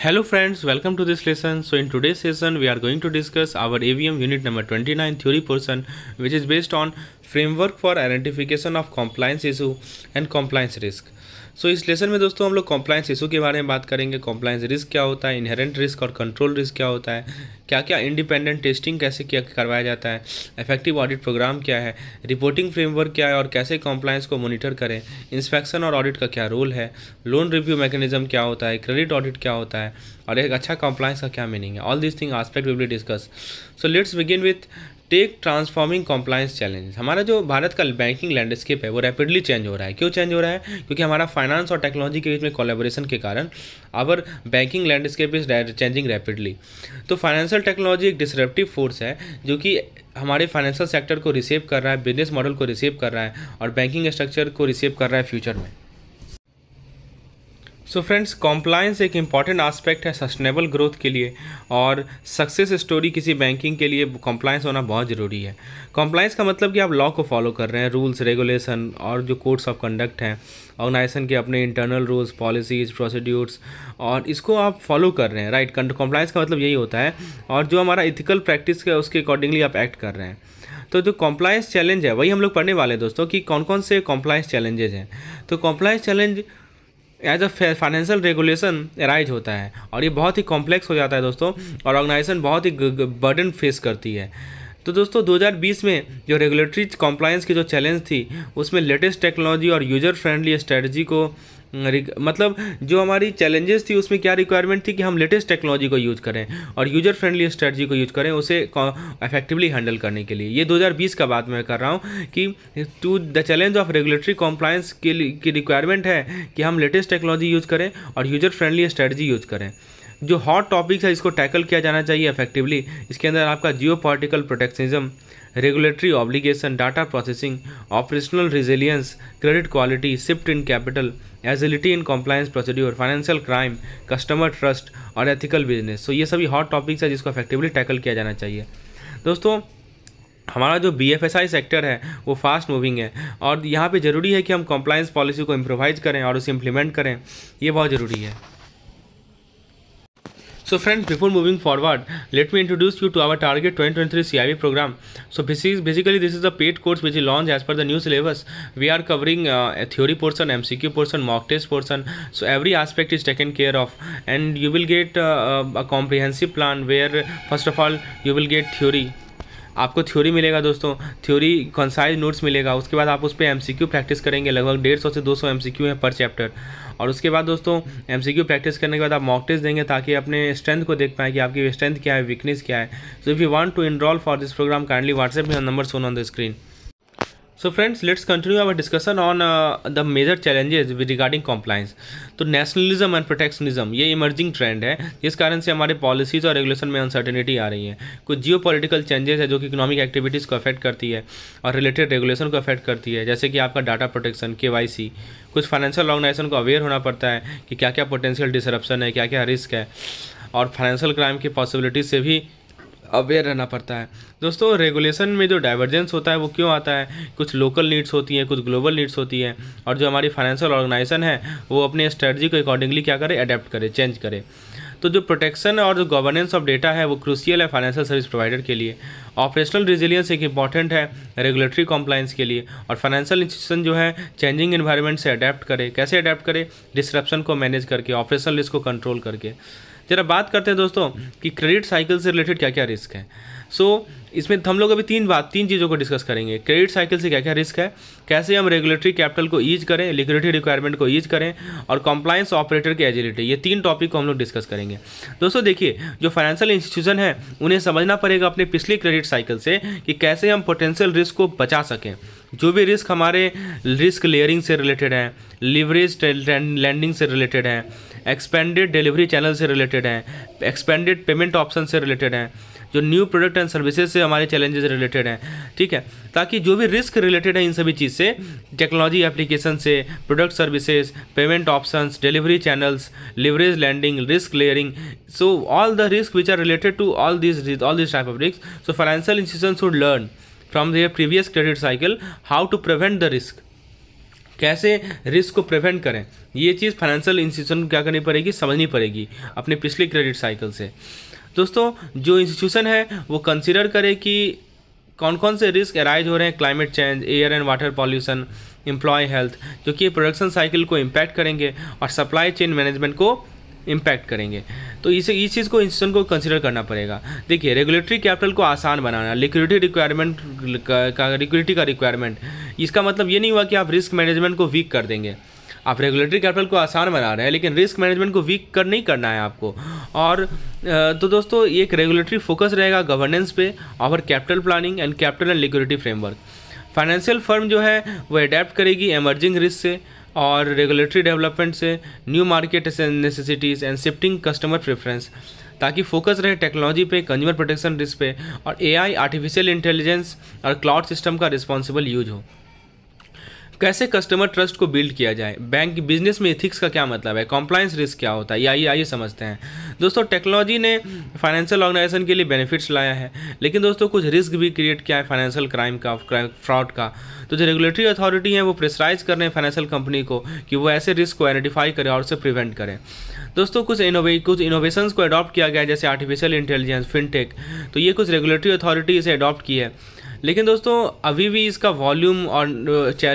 Hello friends, welcome to this lesson. So in today's session, we are going to discuss our AVM unit number 29 theory portion, which is based on framework for identification of compliance issue and compliance risk. So so, इस lesson में दोस्तों हम लोग compliance issue के बारे में बात करेंगे। कॉम्प्लाइंस रिस्क क्या होता है इनहेरेंट रिस्क और कंट्रोल रिस्क क्या होता है क्या क्या इंडिपेंडेंट टेस्टिंग कैसे किया करवाया जाता है इफ़ेक्टिव ऑडिट प्रोग्राम क्या है रिपोर्टिंग फ्रेमवर्क क्या है और कैसे कॉम्प्लाइंस को मॉनिटर करें इंस्पेक्शन और ऑडिट का क्या रोल है लोन रिव्यू मैकेनिज्म क्या होता है क्रेडिट ऑडिट क्या होता है और एक अच्छा कॉम्प्लाइंस का क्या मीनिंग है। All this thing aspect will be discuss so let's begin with tech transforming compliance challenge हमारा जो भारत का बैंकिंग लैंडस्केप है, वो रैपिडली चेंज हो रहा है। क्यों चेंज हो रहा है? क्योंकि हमारा फाइनेंस और टेक्नोलॉजी के बीच में कोलेबोरेशन के कारण our banking landscape is changing rapidly तो फाइनेंशियल टेक्नोलॉजी एक डिसरप्टिव फोर्स है, जो कि हमारे फाइनेंशियल सेक्टर को रिसीव कर रहा है बिज़नेस मॉडल को रिसीव कर रहा है और बैंकिंग स्ट्रक्चर को रिसीव कर रहा है फ्यूचर में। सो फ्रेंड्स कॉम्प्लाइंस एक इंपॉर्टेंट आस्पेक्ट है सस्टेनेबल ग्रोथ के लिए और सक्सेस स्टोरी किसी बैंकिंग के लिए कॉम्प्लाइंस होना बहुत ज़रूरी है। कॉम्प्लायंस का मतलब कि आप लॉ को फॉलो कर रहे हैं रूल्स रेगुलेशन और जो कोड्स ऑफ़ कंडक्ट हैं ऑर्गेनाइजेशन के अपने इंटरनल रूल्स पॉलिसीज़ प्रोसीड्यूर्स और इसको आप फॉलो कर रहे हैं राइट कॉम्प्लाइंस का मतलब यही होता है और जो हमारा इथिकल प्रैक्टिस है, उसके अकॉर्डिंगली आप एक्ट कर रहे हैं। तो जो कॉम्प्लाइंस चैलेंज है, वही हम लोग पढ़ने वाले हैं दोस्तों कि कौन कौन से कॉम्प्लाइंस चैलेंजेज हैं। तो compliance challenge as a financial regulation arise होता है। और ये बहुत ही कॉम्प्लेक्स हो जाता है दोस्तों। और ऑर्गेनाइजेशन बहुत ही बर्डन फेस करती है। तो दोस्तों 2020 में जो रेगुलेटरी कॉम्प्लायंस की जो चैलेंज थी, उसमें लेटेस्ट टेक्नोलॉजी और यूज़र फ्रेंडली स्ट्रेटजी को मतलब जो हमारी चैलेंजेस थी, उसमें क्या रिक्वायरमेंट थी कि हम लेटेस्ट टेक्नोलॉजी को यूज़ करें और यूज़र फ्रेंडली स्ट्रेटजी को यूज़ करें, उसे इफेक्टिवली हैंडल करने के लिए। ये 2020 का बात मैं कर रहा हूँ कि to the challenge of regulatory compliance के की रिक्वायरमेंट है कि हम लेटेस्ट टेक्नोलॉजी यूज़ करें और यूज़र फ्रेंडली स्ट्रेटजी यूज़ करें। जो हॉट टॉपिक्स है, इसको टैकल किया जाना चाहिए इफेक्टिवली इसके अंदर आपका geo political protectionism regulatory obligation data processing operational resilience credit quality shift in capital agility in compliance procedure financial crime customer trust और एथिकल बिज़नेस सो ये सभी हॉट टॉपिक्स है जिसको इफेक्टिवली टैकल किया जाना चाहिए। दोस्तों, हमारा जो बीएफएसआई सेक्टर है, वो फास्ट मूविंग है और यहाँ पे ज़रूरी है कि हम कॉम्प्लाइंस पॉलिसी को इम्प्रोवाइज करें और उसे इम्प्लीमेंट करें। ये बहुत ज़रूरी है। So friends, before moving forward, let me introduce you to our target 2023 CIB program. So this is basically this is a paid course which is launched as per the new syllabus. We are covering uh, a theory portion, MCQ portion, mock test portion. So every aspect is taken care of and you will get uh, a comprehensive plan where first of all you will get theory आपको theory मिलेगा दोस्तों theory concise notes मिलेगा उसके बाद आप उस पर M practice करेंगे लगभग डेढ़ सौ से दो सौ एम है पर चैप्टर और उसके बाद दोस्तों एमसीक्यू प्रैक्टिस करने के बाद आप मॉक टेस्ट देंगे ताकि अपने स्ट्रेंथ को देख पाएँ कि आपकी स्ट्रेंथ क्या है वीकनेस क्या है। So if you want to enrol for this programme kindly WhatsApp में number shown on the screen so friends let's continue our discussion on the major challenges with regarding compliance तो nationalism and protectionism ये emerging trend है। जिस कारण से हमारे policies और regulation में अनसर्टेनिटी आ रही है। कुछ जियो पोलिटिकल चेंजेस है जो कि इकोनॉमिक एक्टिविटीज़ को अफेक्ट करती है और रिलेटेड रेगुलेशन को अफेक्ट करती है। जैसे कि आपका डाटा प्रोटेक्शन के कुछ फाइनेंशियल ऑर्गेनाइजेशन को अवेयर होना पड़ता है कि क्या क्या पोटेंशियल डिसरप्शन है क्या क्या रिस्क है। और फाइनेंशियल क्राइम की पॉसिबिलिटीज से भी अवेयर रहना पड़ता है। दोस्तों रेगुलेशन में जो डाइवर्जेंस होता है, वो क्यों आता है? कुछ लोकल नीड्स होती हैं, कुछ ग्लोबल नीड्स होती हैं, और जो हमारी फाइनेंशियल ऑर्गेनाइजेशन है, वो अपने स्ट्रेटजी को अकॉर्डिंगली क्या करे? अडेप्ट करे चेंज करे। तो जो प्रोटेक्शन और जो गवर्नेंस ऑफ़ डेटा है, वो क्रूसियल है फाइनेंशियल सर्विस प्रोवाइडर के लिए। ऑपरेशनल रिजिलियंस एक इंपॉर्टेंट है रेगुलेटरी कॉम्प्लाइंस के लिए, और फाइनेंशियल इंस्टीट्यूशन जो है चेंजिंग इन्वायरमेंट से अडेप्ट करे। कैसे अडेप्ट करे? डिस्क्रप्शन को मैनेज करके ऑपरेशनल रिस्क को कंट्रोल करके। जरा बात करते हैं दोस्तों कि क्रेडिट साइकिल से रिलेटेड क्या क्या रिस्क है। सो so, इसमें हम लोग अभी तीन बात तीन चीज़ों को डिस्कस करेंगे। क्रेडिट साइकिल से क्या क्या रिस्क है कैसे हम रेगुलेटरी कैपिटल को ईज करें लिक्विडिटी रिक्वायरमेंट को ईज करें और कंप्लायंस ऑपरेटर की एजिलिटी ये तीन टॉपिक को हम लोग डिस्कस करेंगे। दोस्तों देखिए जो फाइनेंशियल इंस्टीट्यूशन है उन्हें समझना पड़ेगा अपने पिछले क्रेडिट साइकिल से कि कैसे हम पोटेंशियल रिस्क को बचा सकें। जो भी रिस्क हमारे रिस्क लेयरिंग से रिलेटेड हैं लिवरेज लैंडिंग से रिलेटेड है एक्सपेंडेड डिलीवरी चैनल से रिलेटेड हैं एक्सपेंडेड पेमेंट ऑप्शन से रिलेटेड हैं, जो न्यू प्रोडक्ट एंड सर्विसेज़ से हमारे चैलेंजेस रिलेटेड हैं, ठीक है? ताकि जो भी रिस्क रिलेटेड है इन सभी चीज़ से टेक्नोलॉजी एप्लीकेशन से product services payment options delivery channels leverage lending risk layering so all the risk which are related to all this all this type of risk so financial institution should learn from their previous credit cycle how to prevent the risk. कैसे risk को prevent करें? ये चीज़ financial institution को क्या करनी पड़ेगी? समझनी पड़ेगी अपने पिछले क्रेडिट साइकिल से। दोस्तों, जो इंस्टीट्यूशन है, वो कंसिडर करे कि कौन कौन से रिस्क अराइज हो रहे हैं? Climate change air and water pollution employ health जो कि प्रोडक्शन साइकिल को इम्पैक्ट करेंगे और सप्लाई चेन मैनेजमेंट को इम्पैक्ट करेंगे। तो इसे, इस चीज़ को इंस्टीट्यूशन को कंसिडर करना पड़ेगा। देखिए रेगुलेटरी कैपिटल को आसान बनाना लिक्विडिटी रिक्वायरमेंट का लिक्विडिटी का रिक्वायरमेंट इसका मतलब ये नहीं हुआ कि आप रिस्क मैनेजमेंट को वीक कर देंगे। आप रेगुलेटरी कैपिटल को आसान बना रहे हैं, लेकिन रिस्क मैनेजमेंट को वीक कर, नहीं करना है आपको। और तो दोस्तों एक रेगुलेटरी फोकस रहेगा गवर्नेंस पे, और capital planning and capital and liquidity framework financial firm जो है, वो अडेप्ट करेगी एमर्जिंग रिस्क से। और रेगुलेटरी डेवलपमेंट से new market necessities and shifting customer preference ताकि फोकस रहे टेक्नोलॉजी पे कंज्यूमर प्रोटेक्शन रिस्क पे, और एआई आर्टिफिशियल इंटेलिजेंस और क्लाउड सिस्टम का रिस्पॉन्सिबल यूज़ हो। कैसे कस्टमर ट्रस्ट को बिल्ड किया जाए? बैंक बिज़नेस में इथिक्स का क्या मतलब है? कॉम्प्लाइंस रिस्क क्या होता है? ये आइए समझते हैं। दोस्तों टेक्नोलॉजी ने फाइनेंशियल ऑर्गेनाइजेशन के लिए बेनिफिट्स लाया है। लेकिन दोस्तों, कुछ रिस्क भी क्रिएट किया है फाइनेंशियल क्राइम का फ्रॉड का। तो जो रेगुलेटरी अथॉरिटी है, वो प्रेसराइज कर रहे हैं फाइनेंशियल कंपनी को कि वो ऐसे रिस्क को आइडेंटिफाई करें और उसे प्रिवेंट करें। दोस्तों, कुछ इनोवे कुछ इनोवेशंस को अडॉप्ट किया गया है, जैसे आर्टिफिशियल इंटेलिजेंस फिनटेक तो ये कुछ रेगुलेटरी अथॉरिटी इसे अडॉप्ट की है। लेकिन दोस्तों, अभी भी इसका वॉल्यूम और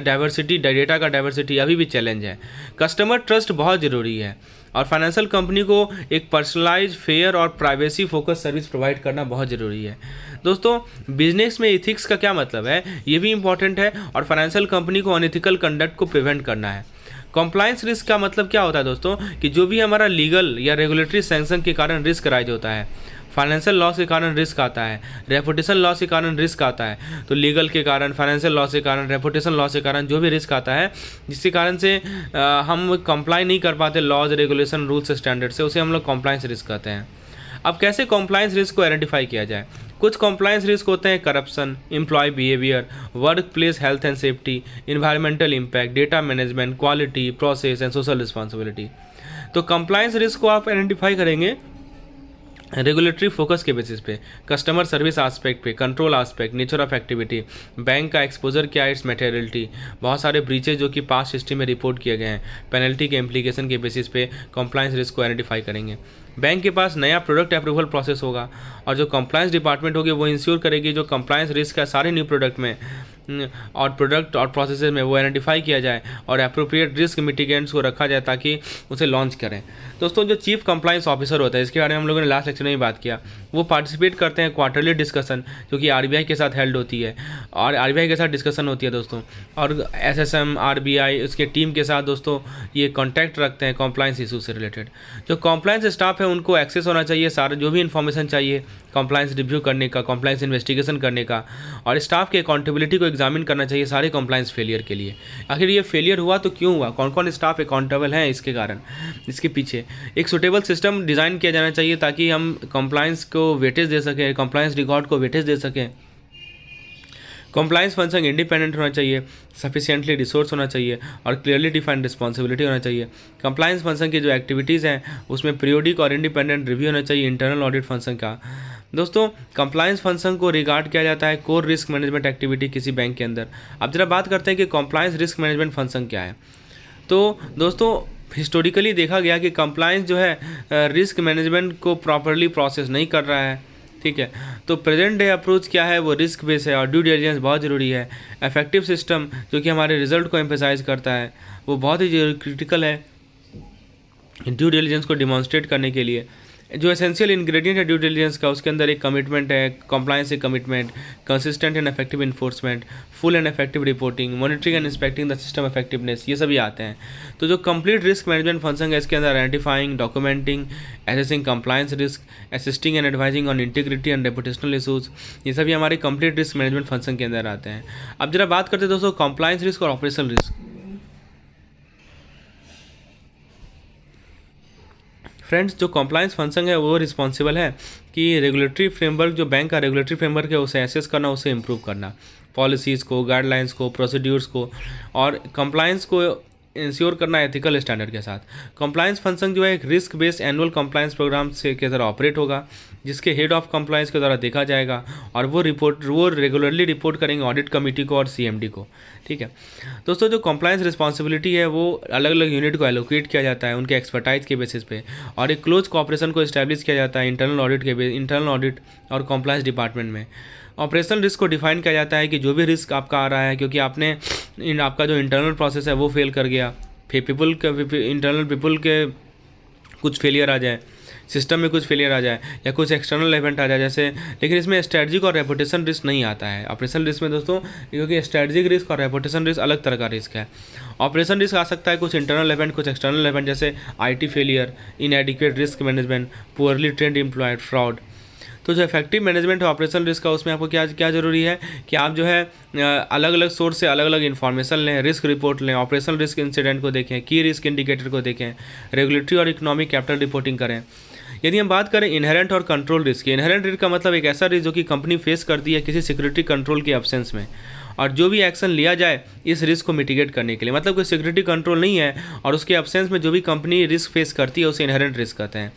डाइवर्सिटी डेटा का डाइवर्सिटी अभी भी चैलेंज है। कस्टमर ट्रस्ट बहुत ज़रूरी है और फाइनेंशियल कंपनी को एक पर्सनलाइज फेयर और प्राइवेसी फोकस सर्विस प्रोवाइड करना बहुत ज़रूरी है। दोस्तों बिज़नेस में इथिक्स का क्या मतलब है? ये भी इंपॉर्टेंट है और फाइनेंशियल कंपनी को अनइथिकल कंडक्ट को प्रिवेंट करना है। कॉम्प्लाइंस रिस्क का मतलब क्या होता है दोस्तों? कि जो भी हमारा लीगल या रेगुलेटरी सेंक्शन के कारण रिस्क राइज होता है। फाइनेंशियल लॉस के कारण रिस्क आता है. रेपुटेशन लॉस के कारण रिस्क आता है. तो लीगल के कारण फाइनेंशियल लॉस के कारण रेपुटेशन लॉस के कारण जो भी रिस्क आता है जिसके कारण से आ, हम कंप्लाई नहीं कर पाते लॉज रेगुलेशन रूल्स स्टैंडर्ड से उसे हम लोग कॉम्प्लाइंस रिस्क कहते हैं. अब कैसे कॉम्प्लाइंस रिस्क को आइडेंटिफाई किया जाए? कुछ कॉम्प्लाइंस रिस्क होते हैं corruption employ behaviour work place health and safety environmental impact data management quality process and social responsibility तो कंप्लाइंस रिस्क को आप आइडेंटिफाई करेंगे रेगुलेटरी फोकस के बेसिस पे कस्टमर सर्विस आस्पेक्ट पे control aspect nature of activity bank का exposure क्या है इट्स मेटेरियलिटी बहुत सारे ब्रीचेज जो कि पास्ट हिस्ट्री में रिपोर्ट किए गए हैं। पेनल्टी के इम्प्लीकेशन के बेसिस पे कंप्लाइंस रिस्क को आइडेंटिफाई करेंगे। बैंक के पास नया प्रोडक्ट अप्रूवल प्रोसेस होगा और जो कंप्लाइंस डिपार्टमेंट होगी वो इंश्योर करेगी जो कंप्लाइंस रिस्क है सारे न्यू प्रोडक्ट में और प्रोडक्ट और प्रोसेस में वो आइडेंटिफाई किया जाए और अप्रोप्रिएट रिस्क मिटिगेंट्स को रखा जाए ताकि उसे लॉन्च करें। दोस्तों, जो चीफ कंप्लाइंस ऑफिसर होता है, इसके बारे में हम लोगों ने लास्ट लेक्चर में ही बात किया। वो पार्टिसिपेट करते हैं क्वार्टरली डिस्कशन जो कि आरबीआई के साथ हेल्ड होती है। और आरबीआई के साथ डिस्कशन होती है दोस्तों। और S S M R B I उसके टीम के साथ दोस्तों ये कॉन्टैक्ट रखते हैं कॉम्प्लाइंस इशू से रिलेटेड जो कॉम्प्लाइंस स्टाफ है, उनको एक्सेस होना चाहिए, सारा जो भी इन्फॉर्मेशन चाहिए कॉम्प्लाइंस रिव्यू करने का कॉम्प्लाइंस इन्वेस्टिगेशन करने का और स्टाफ के अकाउंटेबिलिटी को एग्जामिन करना चाहिए सारे कॉम्प्लाइंस फेलियर के लिए। आखिर ये फेलियर हुआ तो क्यों हुआ? कौन कौन स्टाफ अकाउंटेबल हैं इसके कारण? इसके पीछे एक सुटेबल सिस्टम डिज़ाइन किया जाना चाहिए ताकि हम कॉम्प्लाइंस को वेटेज दे सकें कॉम्प्लाइंस रिकॉर्ड को वेटेज दे सकें। कॉम्प्लाइंस फ़ंक्शन इंडिपेंडेंट होना चाहिए सफिशियंटली रिसोर्स होना चाहिए और क्लियरली डिफाइंड रिस्पॉन्सिबिलिटी होना चाहिए। कंप्लाइंस फ़ंक्शन की जो एक्टिविटीज़ हैं, उसमें पीरियोडिक और इंडिपेंडेंट रिव्यू होना चाहिए इंटरनल ऑडिट फ़ंक्शन का। दोस्तों कंप्लायंस फ़ंक्शन को रिगार्ड किया जाता है कोर रिस्क मैनेजमेंट एक्टिविटी किसी बैंक के अंदर। अब जरा बात करते हैं कि कंप्लायंस रिस्क मैनेजमेंट फ़ंक्शन क्या है। तो दोस्तों हिस्टोरिकली देखा गया कि कंप्लायंस जो है रिस्क मैनेजमेंट को प्रॉपरली प्रोसेस नहीं कर रहा है, ठीक है? तो प्रेजेंट डे अप्रोच क्या है, वो रिस्क बेस है और ड्यू डिलीजेंस बहुत ज़रूरी है। इफ़ेक्टिव सिस्टम जो कि हमारे रिज़ल्ट को एम्फेसाइज करता है, वो बहुत ही क्रिटिकल है। ड्यू डिलीजेंस को डिमॉन्स्ट्रेट करने के लिए। जो एसेंशियल इंग्रेडिएंट है ड्यू डिलीजेंस का, उसके अंदर एक कमिटमेंट है कॉम्प्लाइंस एक commitment consistent and effective enforcement full and effective reporting monitoring and inspecting the system effectiveness ये सभी आते हैं। तो जो कंप्लीट रिस्क मैनेजमेंट फ़ंक्शन है, इसके अंदर identifying documenting assessing compliance risk assisting and advising on integrity and reputational issues ये सभी हमारे कंप्लीट रिस्क मैनेजमेंट फ़ंक्शन के अंदर आते हैं। अब जरा बात करते हैं दोस्तों कंप्लाइंस रिस्क और ऑपरेशनल रिस्क फ्रेंड्स जो कॉम्प्लाइंस फ़ंक्शन है, वो रिस्पॉन्सिबल है कि रेगुलेटरी फ्रेमवर्क जो बैंक का रेगुलेटरी फ्रेमवर्क है, उसे एसेस करना, उसे इम्प्रूव करना। पॉलिसीज़ को गाइडलाइंस को प्रोसीड्यूर्स को और कंप्लाइंस को इंश्योर करना एथिकल स्टैंडर्ड के साथ। कंप्लायंस फ़ंक्शन जो है, एक risk based annual compliance programme से के तरह ऑपरेट होगा, जिसके हेड ऑफ़ कंप्लायंस के द्वारा देखा जाएगा, और वो रिपोर्ट वो रेगुलरली रिपोर्ट करेंगे ऑडिट कमेटी को और सीएमडी को। ठीक है? दोस्तों, जो कंप्लायंस रिस्पॉन्सिबिलिटी है, वो अलग अलग यूनिट को एलोकेट किया जाता है, उनके एक्सपर्टाइज के बेसिस पे। और एक क्लोज कॉपरेशन को इस्टेब्लिश किया जाता है इंटरनल ऑडिट के इंटरनल ऑडिट और कंप्लायंस डिपार्टमेंट में। ऑपरेशनल रिस्क को डिफाइन किया जाता है कि जो भी रिस्क आपका आ रहा है, क्योंकि आपने आपका जो इंटरनल प्रोसेस है वो फेल कर गया। फिर पीपल के इंटरनल पीपल के कुछ फेलियर आ जाए, सिस्टम में कुछ फेलियर आ जाए, या कुछ एक्सटर्नल इवेंट आ जाए, जैसे, लेकिन इसमें स्ट्रेटजिक और रेपुटेशन रिस्क नहीं आता है। ऑपरेशन रिस्क में दोस्तों, क्योंकि स्ट्रेटजिक रिस्क और रेपुटेशन रिस्क अलग तरह का रिस्क है। ऑपरेशन रिस्क आ सकता है कुछ इंटरनल इवेंट, कुछ एक्सटर्नल इवेंट, जैसे IT failure inadequate risk management, poorly trained employed fraud तो जो इफ़ेक्टिव मैनेजमेंट है ऑपरेशन रिस्क का उसमें आपको क्या क्या ज़रूरी है कि आप जो है अलग अलग सोर्स से अलग अलग इन्फॉर्मेशन लें रिस्क रिपोर्ट लें ऑपरेशन रिस्क इंसिडेंट को देखें की रिस्क इंडिकेटर को देखें रेगुलेटरी और इकोनॉमिक कैपिटल रिपोर्टिंग करें। यदि हम बात करें इनहेरेंट और कंट्रोल रिस्क इनहेरेंट रिस्क का मतलब एक ऐसा रिस्क जो कि कंपनी फेस करती है किसी सिक्योरिटी कंट्रोल के एब्सेंस में। और जो भी एक्शन लिया जाए, इस रिस्क को मिटिगेट करने के लिए। मतलब कोई सिक्योरिटी कंट्रोल नहीं है और उसके एब्सेंस में जो भी कंपनी रिस्क फेस करती है, उसे इनहेरेंट रिस्क कहते हैं।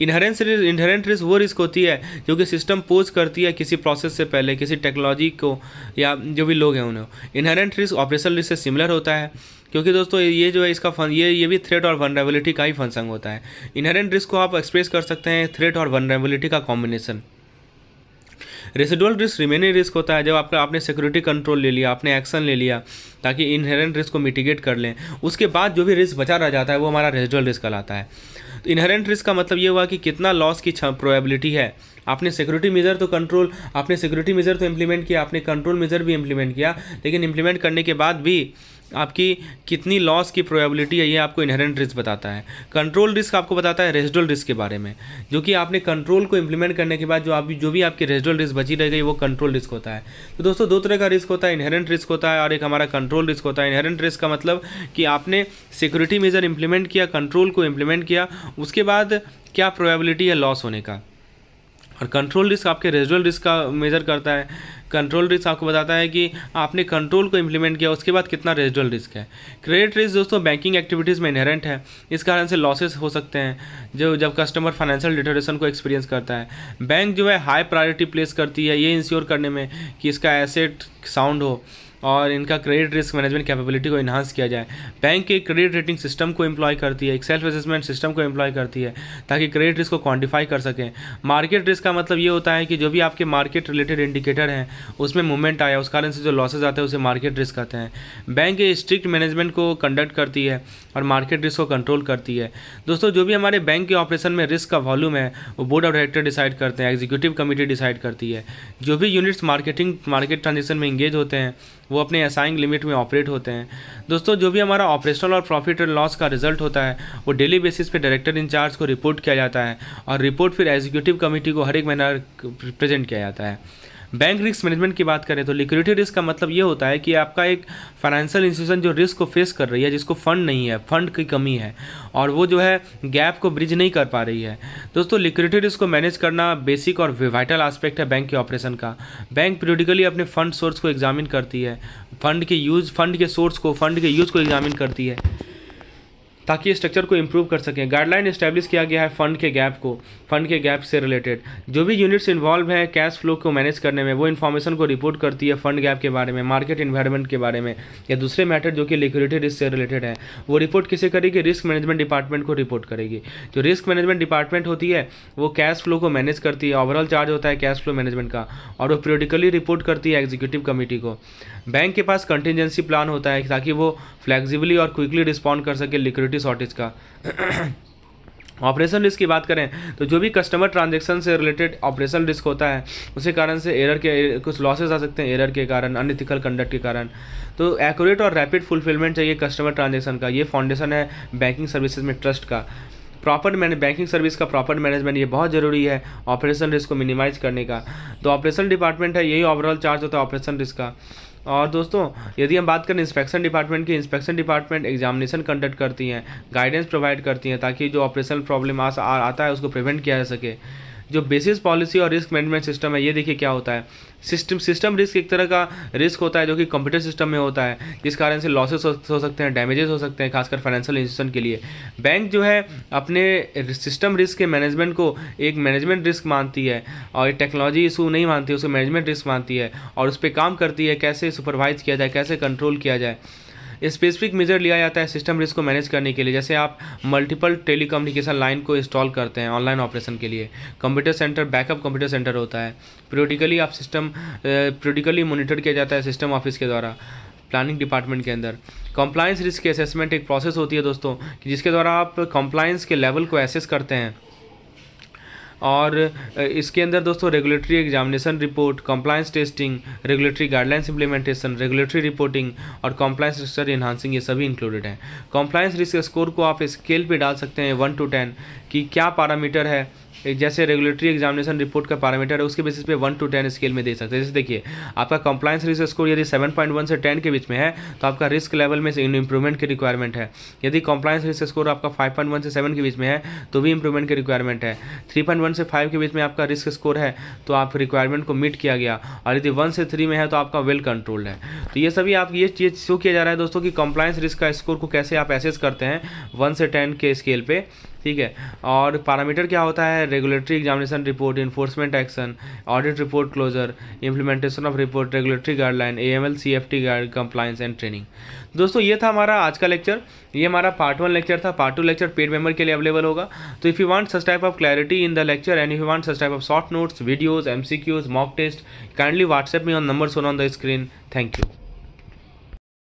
इनहेरेंस इनहेरेंट रिस्क वो रिस्क होती है जो कि सिस्टम पोज करती है किसी प्रोसेस से पहले, किसी टेक्नोलॉजी को, या जो भी लोग हैं उन्हें। इनहेरेंट रिस्क ऑपरेशनल रिस्क से सिमिलर होता है, क्योंकि दोस्तों ये जो है इसका फन ये ये भी थ्रेट और वनरेबिलिटी का ही फ़ंक्शन होता है। इनहेरेंट रिस्क को आप एक्सप्रेस कर सकते हैं थ्रेट और वनरेबिलिटी का combination residual risk remaining risk होता है जब आपका, आपने सिक्योरिटी कंट्रोल ले लिया, आपने एक्शन ले लिया, ताकि इनहेरेंट रिस्क को मिटिगेट कर लें। उसके बाद जो भी रिस्क बचा रह जाता है, वो हमारा रेसिडुअल रिस्क कहलाता है। तो इनहेरेंट रिस्क का मतलब ये हुआ कि कितना लॉस की प्रोबेबिलिटी है। आपने सिक्योरिटी मेजर तो कंट्रोल आपने सिक्योरिटी मेजर तो इम्प्लीमेंट किया, आपने कंट्रोल मेजर भी इम्प्लीमेंट किया, लेकिन इम्प्लीमेंट करने के बाद भी आपकी कितनी लॉस की प्रोबेबिलिटी है, ये आपको इनहेरेंट रिस्क बताता है। कंट्रोल रिस्क आपको बताता है रेजिडुअल रिस्क के बारे में। जो कि आपने कंट्रोल को इंप्लीमेंट करने के बाद जो आप, जो भी आपकी रेजिडुअल रिस्क बची रह गई, वो कंट्रोल रिस्क होता है। तो दोस्तों, दो तरह का रिस्क होता है इनहेरेंट रिस्क होता है और एक हमारा कंट्रोल रिस्क होता है। इनहेरेंट रिस्क का मतलब कि आपने सिक्योरिटी मेजर इंप्लीमेंट किया कंट्रोल को इम्प्लीमेंट किया, उसके बाद क्या प्रोबेबिलिटी है लॉस होने का। और कंट्रोल रिस्क आपके रेजुअल रिस्क का मेजर करता है। कंट्रोल रिस्क आपको बताता है कि आपने कंट्रोल को इम्प्लीमेंट किया, उसके बाद कितना रेजुअल रिस्क है। क्रेडिट रिस्क दोस्तों बैंकिंग एक्टिविटीज़ में इनहेरेंट है। इस कारण से लॉसेस हो सकते हैं, जो जब कस्टमर फाइनेंशियल डिटोरेशन को एक्सपीरियंस करता है। बैंक जो है हाई प्रायोरिटी प्लेस करती है, ये इंश्योर करने में कि इसका एसेट साउंड हो। और इनका क्रेडिट रिस्क मैनेजमेंट कैपेबिलिटी को इन्हांस किया जाए। बैंक के क्रेडिट रेटिंग सिस्टम को एम्प्लॉय करती है एक सेल्फ असेसमेंट सिस्टम को एम्प्लॉय करती है, ताकि क्रेडिट रिस्क को क्वान्टिफाई कर सकें। मार्केट रिस्क का मतलब ये होता है कि जो भी आपके मार्केट रिलेटेड इंडिकेटर हैं, उसमें मूवमेंट आया, उस कारण से जो लॉसेज आते हैं, उसे मार्केट रिस्क कहते हैं। बैंक स्ट्रिक्ट मैनेजमेंट को कंडक्ट करती है और मार्केट रिस्क को कंट्रोल करती है। दोस्तों, जो भी हमारे बैंक के ऑपरेशन में रिस्क का वॉल्यूम है, वो बोर्ड ऑफ़ डायरेक्टर डिसाइड करते हैं एग्जीक्यूटिव कमिटी डिसाइड करती है। जो भी यूनिट्स मार्केटिंग मार्केट ट्रांजेक्शन में इंगेज होते हैं वो अपने असाइंग लिमिट में ऑपरेट होते हैं। दोस्तों, जो भी हमारा ऑपरेशनल और प्रॉफिट एंड लॉस का रिज़ल्ट होता है, वो डेली बेसिस पे डायरेक्टर इंचार्ज को रिपोर्ट किया जाता है और रिपोर्ट फिर एग्जीक्यूटिव कमेटी को हर एक महीना प्रेजेंट किया जाता है। बैंक रिस्क मैनेजमेंट की बात करें तो लिक्विडिटी रिस्क का मतलब ये होता है कि आपका एक फाइनेंशियल इंस्टीट्यूशन जो रिस्क को फेस कर रही है, जिसको फंड नहीं है फंड की कमी है, और वो जो है गैप को ब्रिज नहीं कर पा रही है। दोस्तों, लिक्विडिटी रिस्क को मैनेज करना बेसिक और वाइटल आस्पेक्ट है बैंक के ऑपरेशन का। बैंक पीरियडिकली अपने फंड सोर्स को एग्जामिन करती है। फंड के यूज़ फंड के सोर्स को फंड के यूज़ को एग्जामिन करती है। ताकि स्ट्रक्चर को इम्प्रूव कर सकें। गाइडलाइन इस्टेब्लिश किया गया है फंड के गैप को फंड के गैप से रिलेटेड जो भी यूनिट्स इन्वॉल्व हैं कैश फ्लो को मैनेज करने में, वो इन्फॉर्मेशन को रिपोर्ट करती है फंड गैप के बारे में मार्केट इन्वायरमेंट के बारे में, या दूसरे मैटर जो कि लिक्विडिटी रिस्क से रिलेटेड है, वो रिपोर्ट किसे करेगी? रिस्क मैनेजमेंट डिपार्टमेंट को रिपोर्ट करेगी। जो रिस्क मैनेजमेंट डिपार्टमेंट होती है, वो कैश फ्लो को मैनेज करती है। ओवरऑल चार्ज होता है कैश फ्लो मैनेजमेंट का, और वो पीरियडिकली रिपोर्ट करती है एग्जीक्यूटिव कमेटी को। बैंक के पास कंटिजेंसी प्लान होता है ताकि वो फ्लैक्सिबली और क्विकली रिस्पॉन्ड कर सके लिक्विडिटी शॉर्टेज का। ऑपरेशन रिस्क की बात करें तो जो भी कस्टमर ट्रांजेक्शन से रिलेटेड ऑपरेशन रिस्क होता है, उसी कारण से एरर के, कुछ लॉसेस आ सकते हैं एरर के कारण अनइथिकल कंडक्ट के कारण। तो एक्यूरेट और रैपिड फुलफिलमेंट चाहिए कस्टमर ट्रांजेक्शन का, ये फाउंडेशन है बैंकिंग सर्विसेज़ में ट्रस्ट का। प्रॉपर मैंने बैंकिंग सर्विस का प्रॉपर मैनेजमेंट ये बहुत ज़रूरी है ऑपरेशन रिस्क को मिनिमाइज करने का। तो ऑपरेशन डिपार्टमेंट है, यही ओवरऑल चार्ज होता है ऑपरेशन रिस्क का। और दोस्तों, यदि हम बात करें इंस्पेक्शन डिपार्टमेंट की इंस्पेक्शन डिपार्टमेंट एग्जामिनेशन कंडक्ट करती हैं गाइडेंस प्रोवाइड करती हैं ताकि जो ऑपरेशनल प्रॉब्लम आता है उसको प्रिवेंट किया जा सके। जो बेसिस पॉलिसी और रिस्क मैनेजमेंट सिस्टम है ये देखिए क्या होता है। सिस्टम सिस्टम रिस्क एक तरह का रिस्क होता है जो कि कंप्यूटर सिस्टम में होता है जिस कारण से लॉसेस हो, सकते हैं डैमेजेस हो सकते हैं खासकर फाइनेंशियल इंस्टीट्यूशन के लिए। बैंक जो है अपने सिस्टम रिस्क के मैनेजमेंट को एक मैनेजमेंट रिस्क मानती है और टेक्नोलॉजी इशू नहीं मानती उसको मैनेजमेंट रिस्क मानती है और उस पर काम करती है कैसे सुपरवाइज किया जाए कैसे कंट्रोल किया जाए। स्पेसिफिक मेजर लिया जाता है सिस्टम रिस्क को मैनेज करने के लिए। जैसे आप मल्टीपल टेलीकम्युनिकेशन लाइन को इंस्टॉल करते हैं ऑनलाइन ऑपरेशन के लिए। Computer centre backup computer centre होता है। पीरियडिकली आप सिस्टम पीरियडिकली मोनिटर किया जाता है सिस्टम ऑफ़िस के द्वारा प्लानिंग डिपार्टमेंट के अंदर। कंप्लाइंस रिस्क असेसमेंट एक प्रोसेस होती है दोस्तों जिसके द्वारा आप कंप्लाइंस के लेवल को एसेस करते हैं। और इसके अंदर दोस्तों regulatory examination report compliance testing regulatory guidelines implementation regulatory reporting और कंप्लायंस रिस्टर इन्हांसिंग ये सभी इंक्लूडेड हैं। कंप्लायंस रिस्क स्कोर को आप स्केल पर डाल सकते हैं वन टू टेन कि क्या पैरामीटर है जैसे रेगुलेटरी एग्जामिनेशन रिपोर्ट का पैरामीटर है, उसके बेसिस पे वन टू टेन स्केल में दे सकते हैं। जैसे देखिए, आपका कंप्लायंस रिस्क स्कोर यदि सेवन पॉइंट वन से टेन के बीच में है तो आपका रिस्क लेवल में इंप्रूवमेंट की रिक्वायरमेंट है। यदि कंप्लायंस रिस्क स्कोर आपका फाइव पॉइंट वन से सेवन के बीच में है तो भी इंप्रूवमेंट की रिक्वायरमेंट है। थ्री पॉइंट वन से फाइव के बीच में आपका रिस्क स्कोर है तो आप रिक्वायरमेंट को मीट किया गया। और यदि वन से थ्री में है तो आपका वेल कंट्रोल्ड है। तो ये सभी आप, ये चीज़ शो किया जा रहा है दोस्तों कि कंप्लायंस रिस्क का स्कोर को कैसे आप एसेस करते हैं वन से टेन के स्केल पे। ठीक है? और पैरामीटर क्या होता है? Regulatory examination report enforcement action audit report closure implementation of report regulatory guideline A M L C F T guide compliance and training दोस्तों, ये था हमारा आज का लेक्चर ये हमारा पार्ट वन लेक्चर था. Part two lecture paid member के लिए अवेलेबल होगा. तो if you want such type of clarity in the lecture and if you want such type of short notes videos M C Qs mock test kindly WhatsApp me on number shown on the screen thank you